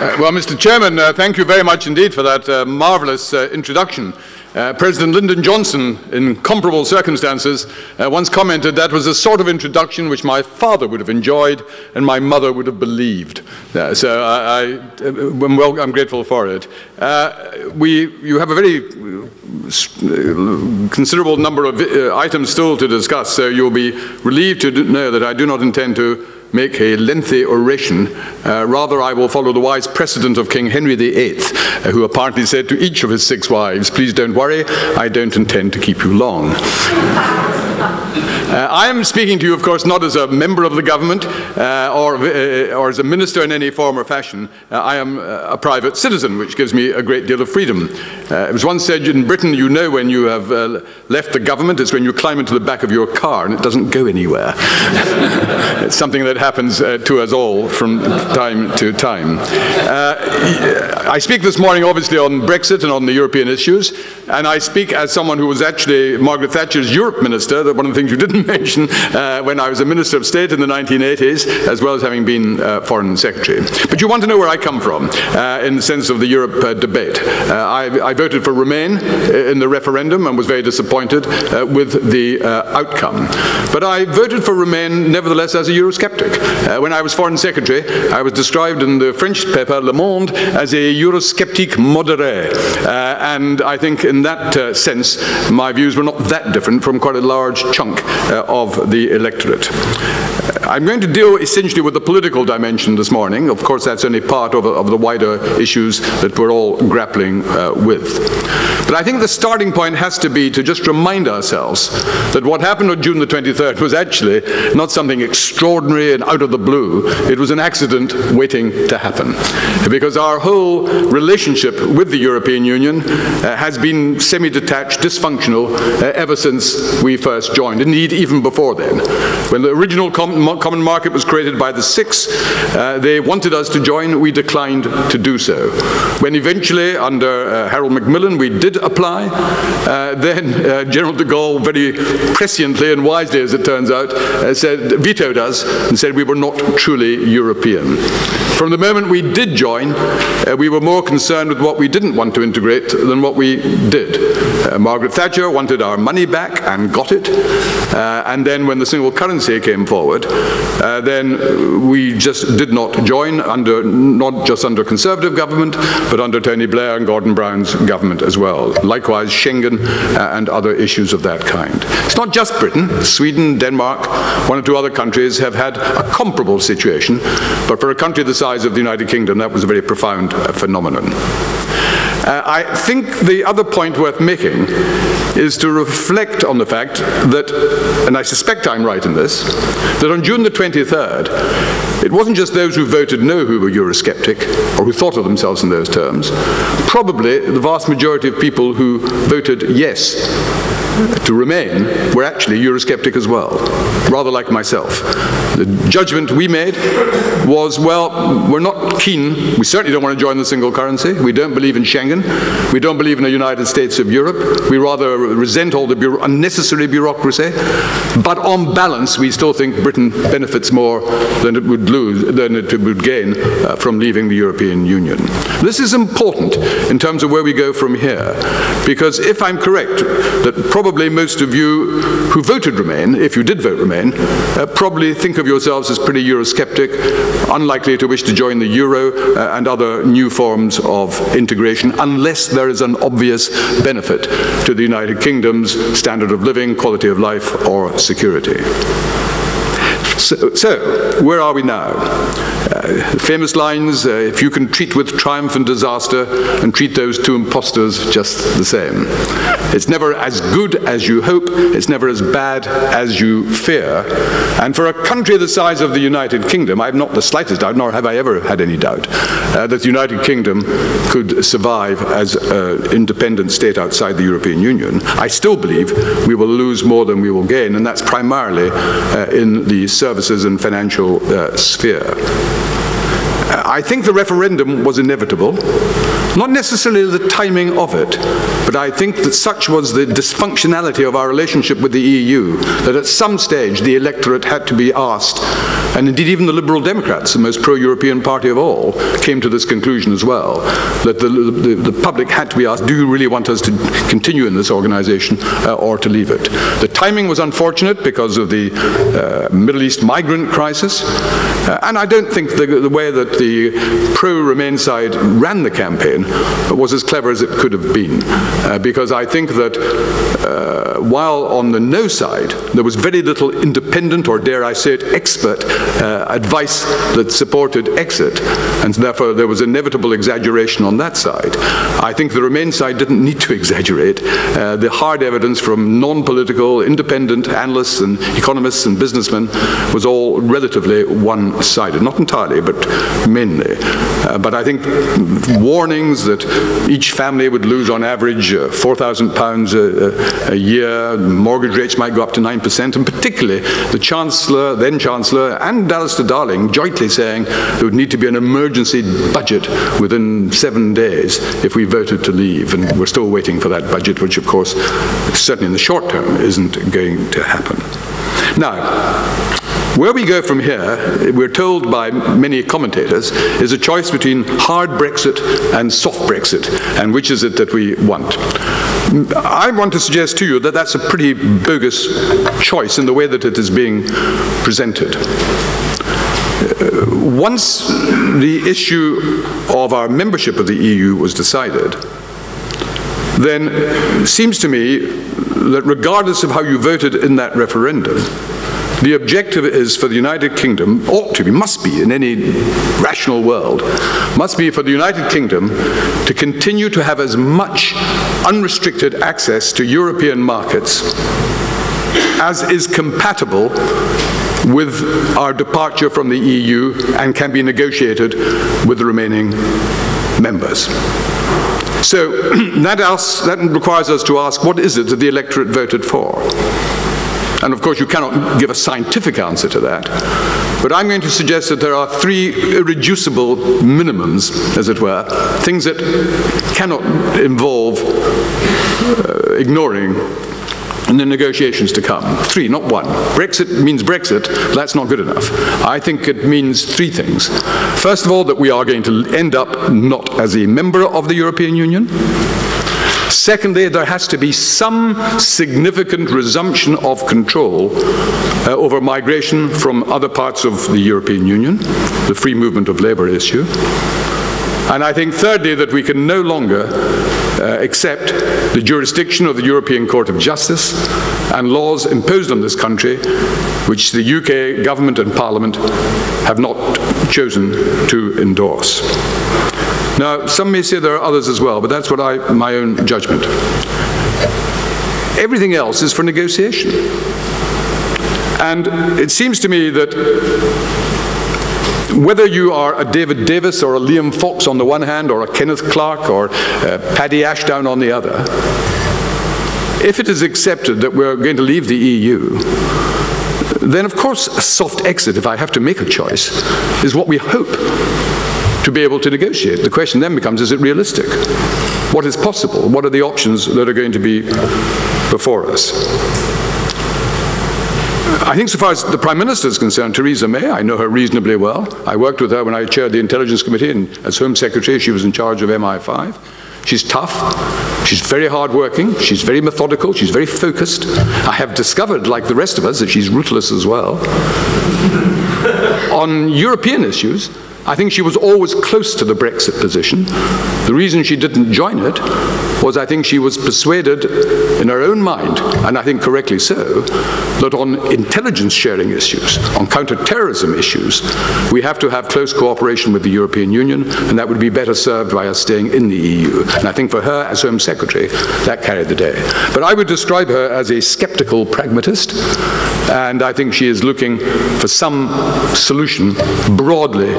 Uh, well, Mr. Chairman, uh, thank you very much indeed for that uh, marvellous uh, introduction. Uh, President Lyndon Johnson, in comparable circumstances, uh, once commented that was a sort of introduction which my father would have enjoyed and my mother would have believed. so I, am well, I'm grateful for it. we, you have a very considerable number of items still to discuss, so you'll be relieved to know that I do not intend to make a lengthy oration. Uh, rather, I will follow the wise precedent of King Henry VIII, uh, who apparently said to each of his six wives, Please don't worry, I don't intend to keep you long. Uh, I am speaking to you, of course, not as a member of the government uh, or, uh, or as a minister in any form or fashion. Uh, I am uh, a private citizen, which gives me a great deal of freedom. Uh, it was once said in Britain, you know when you have left the government, it's when you climb into the back of your car and it doesn't go anywhere. it's something that happens to us all from time to time. I speak this morning, obviously, on Brexit and on the European issues, and I speak as someone who was actually Margaret Thatcher's Europe minister, one of the things you didn't mention uh, when I was a Minister of State in the 1980s, as well as having been uh, Foreign Secretary. But you want to know where I come from uh, in the sense of the Europe uh, debate. Uh, I, I, voted for Remain in the referendum and was very disappointed with the outcome. But I voted for Remain nevertheless as a Eurosceptic. When I was Foreign Secretary, I was described in the French paper Le Monde as a Eurosceptic modéré. and I think in that sense, my views were not that different from quite a large chunk uh, of the electorate. I'm going to deal essentially with the political dimension this morning. Of course, that's only part of, of the wider issues that we're all grappling uh, with. But I think the starting point has to be to just remind ourselves that what happened on June the 23rd was actually not something extraordinary and out of the blue. It was an accident waiting to happen. Because our whole relationship with the European Union uh, has been semi-detached, dysfunctional uh, ever since we first joined. Indeed, even before then. When the original common market was created by the six. Uh, they wanted us to join. We declined to do so. When eventually, under uh, Harold Macmillan, we did apply, uh, then uh, General de Gaulle, very presciently and wisely, as it turns out, uh, said, vetoed us and said we were not truly European. From the moment we did join, uh, we were more concerned with what we didn't want to integrate than what we did. Margaret Thatcher wanted our money back and got it. and then when the single currency came forward, uh, then we just did not join under, not just under Conservative government, but under Tony Blair and Gordon Brown's government as well. Likewise, Schengen uh, and other issues of that kind. It's not just Britain. Sweden, Denmark, one or two other countries have had a comparable situation, but for a country the size of the United Kingdom, that was a very profound uh, phenomenon. Uh, I think the other point worth making is to reflect on the fact that, and I suspect I'm right in this, that on June the 23rd, it wasn't just those who voted no who were Eurosceptic, or who thought of themselves in those terms. Probably the vast majority of people who voted yes to remain were actually Eurosceptic as well, rather like myself. The judgment we made was, well, we're not keen, we certainly don't want to join the single currency, we don't believe in Schengen, we don't believe in a United States of Europe, we rather resent all the bureau unnecessary bureaucracy, but on balance we still think Britain benefits more than it would lose, than it would gain uh, from leaving the European Union. This is important in terms of where we go from here, because if I'm correct, that probably most of you who voted Remain, if you did vote Remain, uh, probably think of yourselves as pretty Eurosceptic, unlikely to wish to join the Euro uh, and other new forms of integration, unless there is an obvious benefit to the United Kingdom's standard of living, quality of life, or security. So, so where are we now? Uh, famous lines, uh, if you can treat with triumph and disaster and treat those two impostors just the same. It's never as good as you hope, it's never as bad as you fear. And for a country the size of the United Kingdom, I have not the slightest doubt, nor have I ever had any doubt, uh, that the United Kingdom could survive as an independent state outside the European Union. I still believe we will lose more than we will gain, and that's primarily uh, in the services and financial uh, sphere. I think the referendum was inevitable. Not necessarily the timing of it, but I think that such was the dysfunctionality of our relationship with the EU that at some stage the electorate had to be asked, and indeed even the Liberal Democrats, the most pro-European party of all, came to this conclusion as well, that the, the, the, public had to be asked, do you really want us to continue in this organization uh, or to leave it? The timing was unfortunate because of the uh, Middle East migrant crisis, uh, and I don't think the, the way that the pro-Remain side ran the campaign was as clever as it could have been, uh, because I think that uh, while on the no side there was very little independent or dare I say it expert uh, advice that supported exit, and therefore there was inevitable exaggeration on that side. I think the Remain side didn't need to exaggerate. Uh, the hard evidence from non-political, independent analysts and economists and businessmen was all relatively one-sided. Not entirely, but mainly. Uh, but I think warnings that each family would lose on average uh, £4,000 a, a, year, mortgage rates might go up to 9%, and particularly the Chancellor, then Chancellor, and Alistair Darling jointly saying there would need to be an emergency budget within seven days if we voted to leave. And we're still waiting for that budget, which of course, certainly in the short term, isn't going to happen. Now, where we go from here, we're told by many commentators, is a choice between hard Brexit and soft Brexit, and which is it that we want. I want to suggest to you that that's a pretty bogus choice in the way that it is being presented. Uh, once the issue of our membership of the EU was decided, then it seems to me that regardless of how you voted in that referendum, the objective is for the United Kingdom, ought to be, must be in any rational world, must be for the United Kingdom to continue to have as much unrestricted access to European markets as is compatible with our departure from the EU and can be negotiated with the remaining members. So that, asks, that requires us to ask what is it that the electorate voted for? And of course, you cannot give a scientific answer to that. But I'm going to suggest that there are three irreducible minimums, as it were, things that cannot involve uh, ignoring in the negotiations to come. Three, not one. Brexit means Brexit, that's not good enough. I think it means three things. First of all, that we are going to end up not as a member of the European Union, Secondly, there has to be some significant resumption of control uh, over migration from other parts of the European Union, the free movement of labour issue. And I think, thirdly, that we can no longer uh, accept the jurisdiction of the European Court of Justice and laws imposed on this country which the UK government and parliament have not chosen to endorse. Now, some may say there are others as well, but that's what I, my own judgment. Everything else is for negotiation. And it seems to me that whether you are a David Davis or a Liam Fox on the one hand, or a Kenneth Clarke or uh, Paddy Ashdown on the other, if it is accepted that we're going to leave the EU, then of course a soft exit, if I have to make a choice, is what we hope to be able to negotiate. The question then becomes, is it realistic? What is possible? What are the options that are going to be before us? I think so far as the Prime Minister is concerned, Theresa May, I know her reasonably well. I worked with her when I chaired the Intelligence Committee and as Home Secretary she was in charge of MI5. She's tough, she's very hardworking, she's very methodical, she's very focused. I have discovered, like the rest of us, that she's ruthless as well. On European issues, I think she was always close to the Brexit position. The reason she didn't join it was I think she was persuaded in her own mind, and I think correctly so, that on intelligence sharing issues, on counter-terrorism issues, we have to have close cooperation with the European Union, and that would be better served by us staying in the EU. And I think for her, as Home Secretary, that carried the day. But I would describe her as a skeptical pragmatist, and I think she is looking for some solution broadly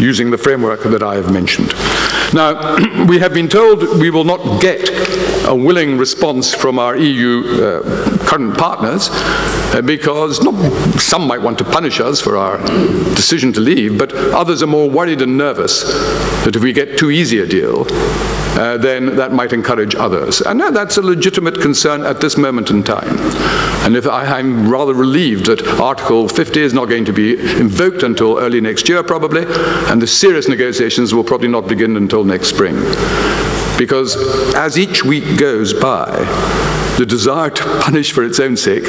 using the framework that I have mentioned. Now, we have been told we will not get a willing response from our EU uh, current partners uh, because not, some might want to punish us for our decision to leave, but others are more worried and nervous that if we get too easy a deal, uh, then that might encourage others. And that's a legitimate concern at this moment in time. And if I, am rather relieved that Article 50 is not going to be invoked until early next year, probably, and the serious negotiations will probably not begin until next spring. Because as each week goes by, the desire to punish for its own sake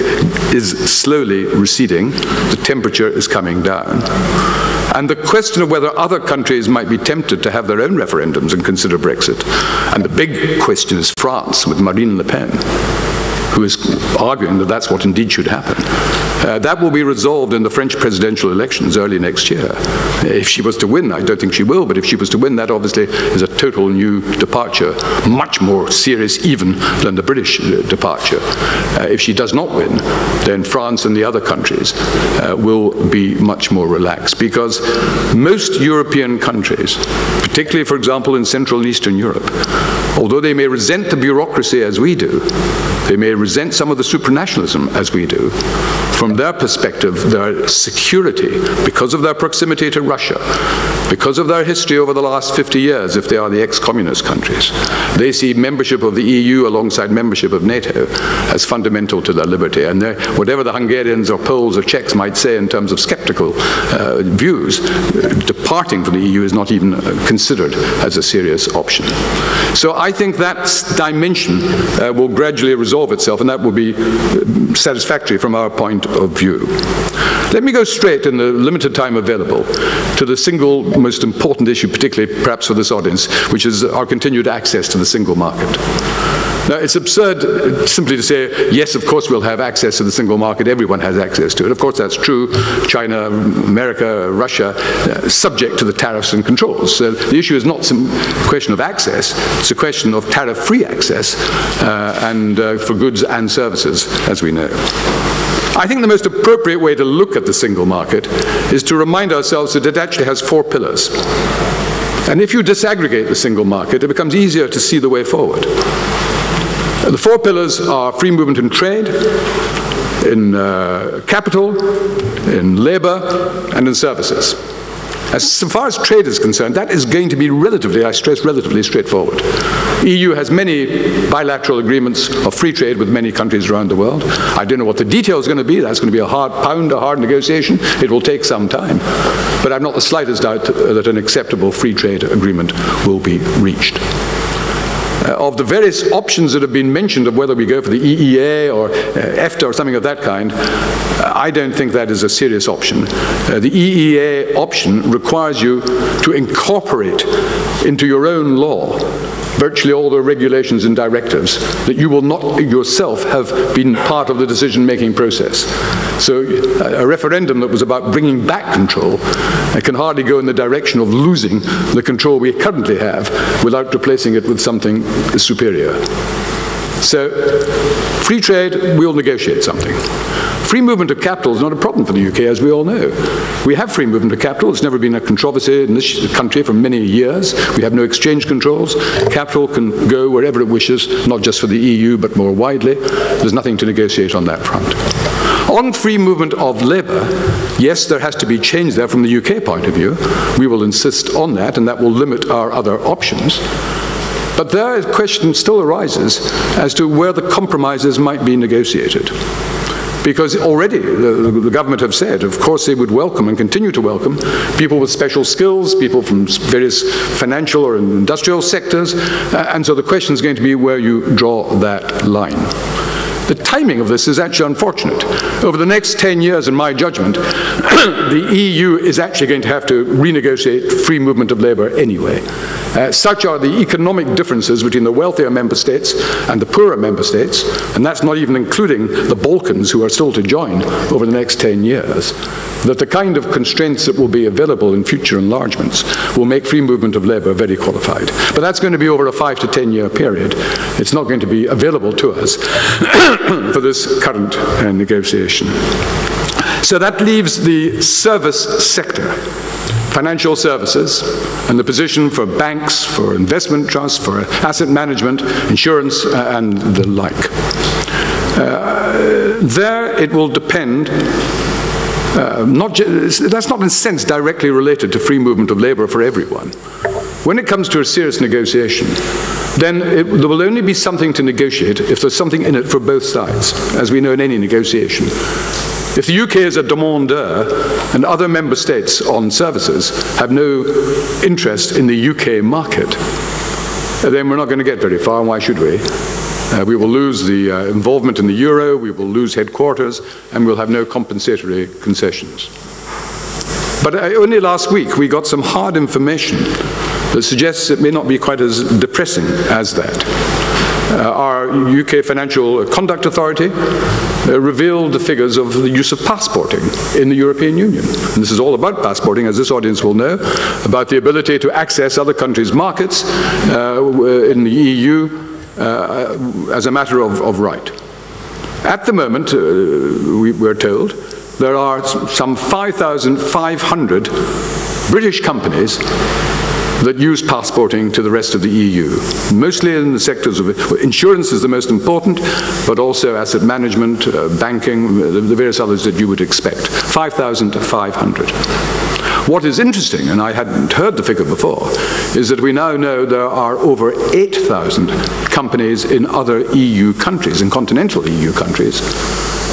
is slowly receding. The temperature is coming down. And the question of whether other countries might be tempted to have their own referendums and consider Brexit. And the big question is France with Marine Le Pen who is arguing that that's what indeed should happen. Uh, that will be resolved in the French presidential elections early next year. If she was to win, I don't think she will, but if she was to win, that obviously is a total new departure, much more serious even than the British uh, departure. Uh, if she does not win, then France and the other countries uh, will be much more relaxed because most European countries, particularly, for example, in Central and Eastern Europe, although they may resent the bureaucracy as we do, they may resent some of the supranationalism as we do. From their perspective, their security, because of their proximity to Russia, because of their history over the last 50 years, if they are the ex-communist countries, they see membership of the EU alongside membership of NATO as fundamental to their liberty. And whatever the Hungarians or Poles or Czechs might say in terms of skeptical uh, views, departing from the EU is not even considered as a serious option. So I think that dimension uh, will gradually resolve itself, and that will be uh, satisfactory from our point of view. Let me go straight, in the limited time available, to the single most important issue, particularly perhaps for this audience, which is our continued access to the single market. Now, it's absurd simply to say, yes, of course we'll have access to the single market, everyone has access to it. Of course, that's true. China, America, Russia, uh, subject to the tariffs and controls. So the issue is not a question of access, it's a question of tariff free access uh, and uh, for goods and services, as we know. I think the most appropriate way to look at the single market is to remind ourselves that it actually has four pillars. And if you disaggregate the single market, it becomes easier to see the way forward. The four pillars are free movement in trade, in uh, capital, in labor, and in services. As far as trade is concerned, that is going to be relatively, I stress relatively straightforward. EU has many bilateral agreements of free trade with many countries around the world. I don't know what the detail is going to be. That's going to be a hard pound, a hard negotiation. It will take some time. But I've not the slightest doubt that an acceptable free trade agreement will be reached. Uh, of the various options that have been mentioned of whether we go for the EEA or uh, EFTA or something of that kind, uh, I don't think that is a serious option. The EEA option requires you to incorporate into your own law virtually all the regulations and directives, that you will not yourself have been part of the decision-making process. So a referendum that was about bringing back control can hardly go in the direction of losing the control we currently have without replacing it with something superior. So, free trade, we'll negotiate something. Free movement of capital is not a problem for the UK, as we all know. We have free movement of capital. It's never been a controversy in this country for many years. We have no exchange controls. Capital can go wherever it wishes, not just for the EU, but more widely. There's nothing to negotiate on that front. On free movement of labour, yes, there has to be change there from the UK point of view. We will insist on that, and that will limit our other options. But there a question still arises as to where the compromises might be negotiated. Because already the, the, government have said, of course, they would welcome and continue to welcome people with special skills, people from various financial or industrial sectors, uh, and so the question is going to be where you draw that line. The timing of this is actually unfortunate. Over the next 10 years, in my judgment, the EU is actually going to have to renegotiate free movement of labour anyway. Uh, such are the economic differences between the wealthier member states and the poorer member states, and that's not even including the Balkans who are still to join over the next 10 years, that the kind of constraints that will be available in future enlargements will make free movement of labour very qualified. But that's going to be over a five to 10 year period. It's not going to be available to us for this current uh, negotiation. So that leaves the service sector. financial services and the position for banks, for investment trusts, for asset management, insurance, uh, and the like. Uh, there it will depend uh, not that's not in a sense directly related to free movement of labor for everyone. When it comes to a serious negotiation, then it, there will only be something to negotiate if there's something in it for both sides, as we know in any negotiation. If the UK is a demandeur and other member states on services have no interest in the UK market, then we're not going to get very far, and why should we? Uh, we will lose the uh, involvement in the euro, we will lose headquarters, and we'll have no compensatory concessions. But uh, only last week we got some hard information that suggests it may not be quite as depressing as that. Uh, our UK Financial Conduct Authority uh, revealed the figures of the use of passporting in the European Union. And this is all about passporting, as this audience will know, about the ability to access other countries' markets uh, in the EU as a matter of, of, right. At the moment, uh, we, we're told, there are some 5,500 British companies that use passporting to the rest of the EU, mostly in the sectors of insurance is the most important, but also asset management, uh, banking, the, the various others that you would expect. 5,500. What is interesting, and I hadn't heard the figure before, is that we now know there are over 8,000 companies in other EU countries, in continental EU countries,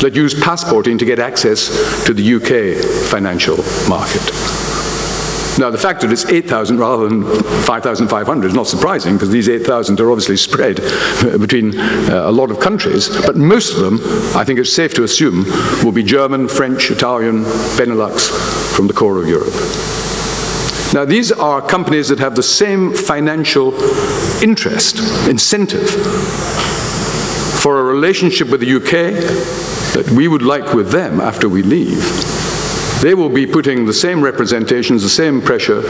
that use passporting to get access to the UK financial market. Now, the fact that it's 8,000 rather than 5,500 is not surprising because these 8,000 are obviously spread between uh, a lot of countries, but most of them, I think it's safe to assume, will be German, French, Italian, Benelux from the core of Europe. Now, these are companies that have the same financial interest, incentive, for a relationship with the UK that we would like with them after we leave they will be putting the same representations, the same pressure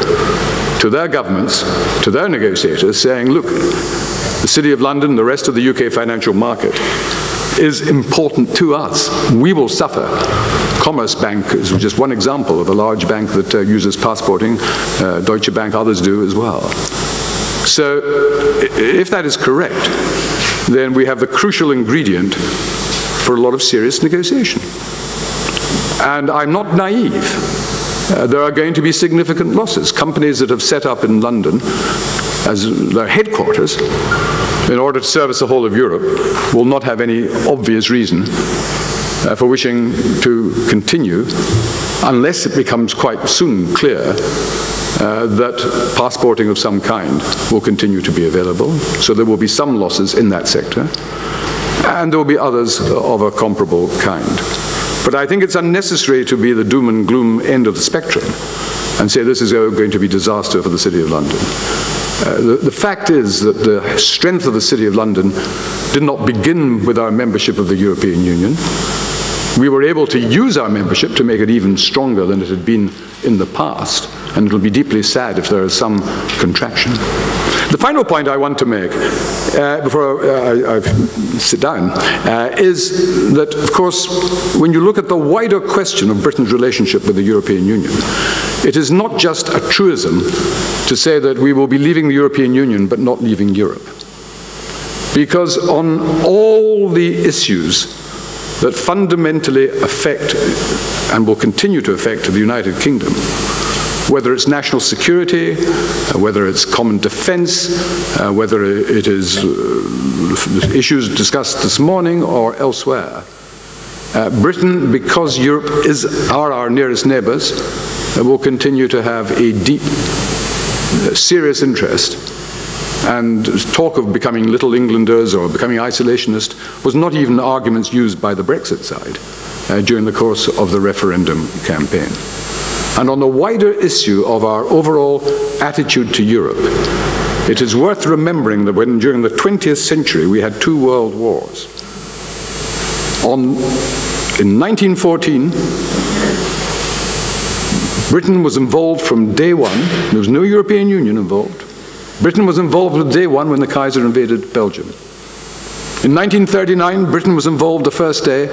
to their governments, to their negotiators, saying, look, the City of London, the rest of the UK financial market is important to us. We will suffer. Commerzbank is just one example of a large bank that uh, uses passporting. Uh, Deutsche Bank, others do as well. So if that is correct, then we have the crucial ingredient for a lot of serious negotiation. And I'm not naive. Uh, there are going to be significant losses. Companies that have set up in London as their headquarters in order to service the whole of Europe will not have any obvious reason uh, for wishing to continue unless it becomes quite soon clear uh, that passporting of some kind will continue to be available. So there will be some losses in that sector, and there will be others of a comparable kind. But I think it's unnecessary to be the doom and gloom end of the spectrum and say this is going to be disaster for the City of London. Uh, the, the, fact is that the strength of the City of London did not begin with our membership of the European Union. We were able to use our membership to make it even stronger than it had been in the past, and it'll be deeply sad if there is some contraction. The final point I want to make uh, before uh, I, I, sit down uh, is that, of course, when you look at the wider question of Britain's relationship with the European Union, it is not just a truism to say that we will be leaving the European Union but not leaving Europe. Because on all the issues that fundamentally affect and will continue to affect the United Kingdom, whether it's national security, uh, whether it's common defense, uh, whether it is uh, issues discussed this morning or elsewhere. Uh, Britain, because Europe is, are our nearest neighbors, uh, will continue to have a deep, serious interest and talk of becoming little Englanders or becoming isolationist was not even arguments used by the Brexit side uh, during the course of the referendum campaign. And on the wider issue of our overall attitude to Europe, it is worth remembering that when during the 20th century we had two world wars. On, in 1914, Britain was involved from day one. There was no European Union involved. Britain was involved from day one when the Kaiser invaded Belgium. In 1939, Britain was involved the first day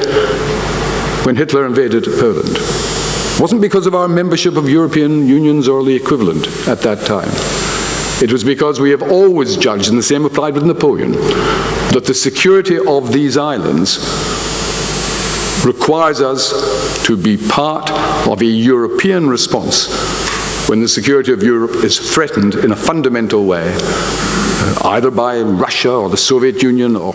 when Hitler invaded Poland. Wasn't because of our membership of European unions or the equivalent at that time. It was because we have always judged, and the same applied with Napoleon, that the security of these islands requires us to be part of a European response when the security of Europe is threatened in a fundamental way, uh, either by Russia or the Soviet Union or,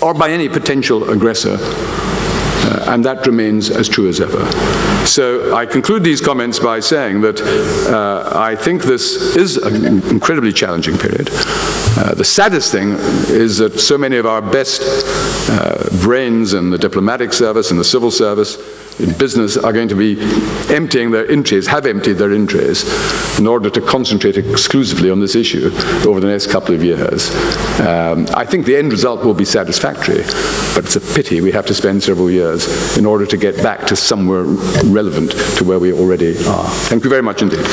or by any potential aggressor. Uh, and that remains as true as ever. So I conclude these comments by saying that uh, I think this is an incredibly challenging period. Uh, the saddest thing is that so many of our best uh, brains in the diplomatic service and the civil service in business are going to be emptying their in have emptied their in in order to concentrate exclusively on this issue over the next couple of years. Um, I think the end result will be satisfactory, but it's a pity we have to spend several years in order to get back to somewhere relevant to where we already are. Thank you very much indeed.